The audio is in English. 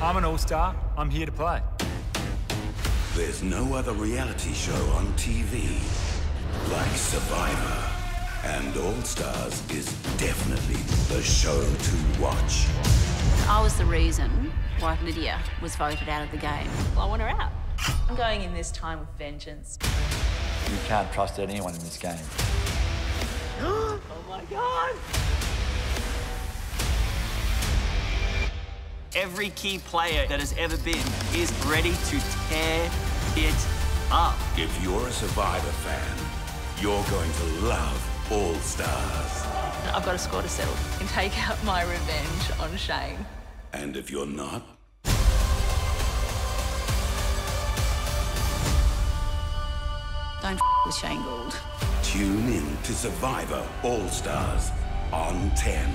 I'm an all-star. I'm here to play. There's no other reality show on TV like Survivor. And All Stars is definitely the show to watch. I was the reason why Lydia was voted out of the game. I want her out. I'm going in this time with vengeance. You can't trust anyone in this game. Oh Every key player that has ever been is ready to tear it up. If you're a Survivor fan, you're going to love All Stars. I've got a score to settle and take out my revenge on Shane. And if you're not, Don't with Shane Gould. tune in to Survivor All Stars on 10.